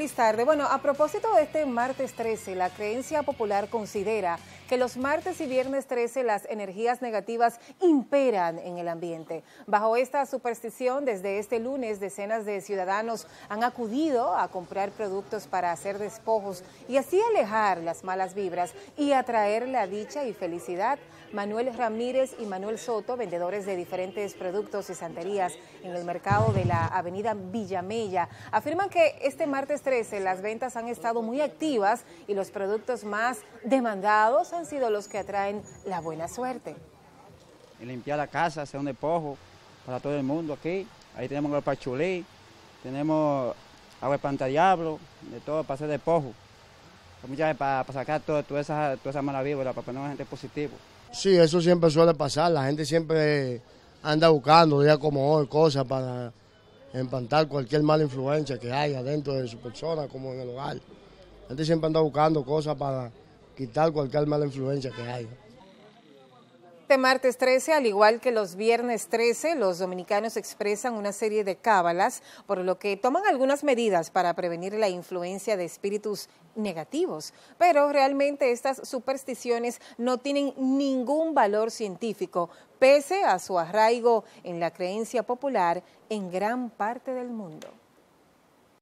Feliz tarde. Bueno, a propósito de este martes 13, la creencia popular considera que los martes y viernes 13 las energías negativas imperan en el ambiente. Bajo esta superstición, desde este lunes decenas de ciudadanos han acudido a comprar productos para hacer despojos y así alejar las malas vibras y atraer la dicha y felicidad. Manuel Ramírez y Manuel Soto, vendedores de diferentes productos y santerías en el mercado de la avenida Villamella, afirman que este martes 13 las ventas han estado muy activas y los productos más demandados han sido los que atraen la buena suerte. Y limpiar la casa, hacer un despojo para todo el mundo aquí. Ahí tenemos el pachulí, tenemos agua de pantallablo, de todo para hacer despojo. Muchas para, para sacar toda, toda esa, toda esa mala vibra, para poner a gente positivo. Sí, eso siempre suele pasar. La gente siempre anda buscando, días como hoy, cosas para empantar cualquier mala influencia que haya dentro de su persona como en el hogar. La gente siempre anda buscando cosas para quitar cualquier mala influencia que haya. Este martes 13, al igual que los viernes 13, los dominicanos expresan una serie de cábalas, por lo que toman algunas medidas para prevenir la influencia de espíritus negativos. Pero realmente estas supersticiones no tienen ningún valor científico, pese a su arraigo en la creencia popular en gran parte del mundo.